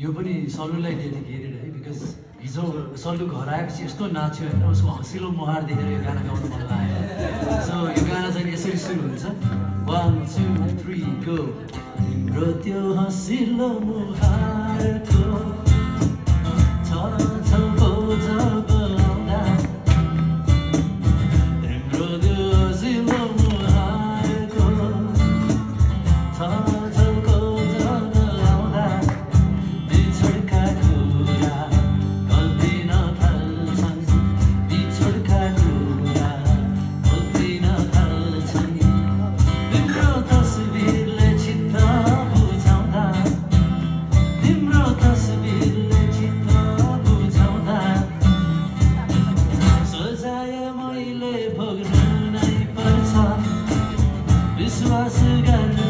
सल्लुलाई dedicated है because हिजो सल्लु घर आएपछि यस्तो नाच्यो होइन उसको हँसिलो मुहार देखेर यो गाना गाउनु मन लाग्यो। सो यो गाना चाहिँ यसरी सुरु हुन्छ। वान टू थ्री गो तिम्रो त्यो हँसिलो मुहारको Canada.